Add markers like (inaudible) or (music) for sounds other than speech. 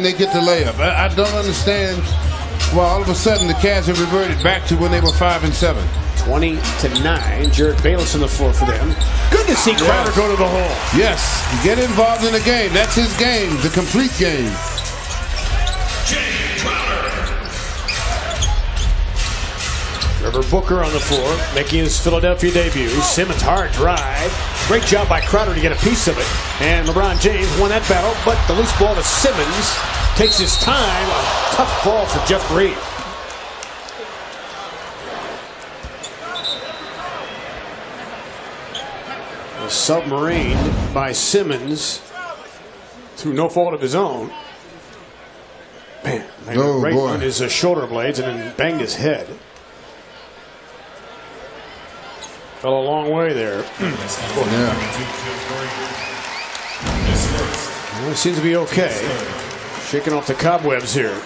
they get the layup. I, I don't understand why all of a sudden the Cavs have reverted back to when they were five and seven. 20 to 9. Jerryd Bayless on the floor for them. Good to see Crowder go to the hole. Yes, get involved in the game. That's his game, the complete game. Trevor Booker on the floor, making his Philadelphia debut. Simmons, hard drive. Great job by Crowder to get a piece of it. And LeBron James won that battle, but the loose ball to Simmons takes his time. A tough ball for Jeff Green. A submarine by Simmons through no fault of his own. Man, Oh, right boy. on his uh, shoulder blades and then banged his head. Fell a long way there. (clears throat) Yeah. Well, seems to be okay. Shaking off the cobwebs here.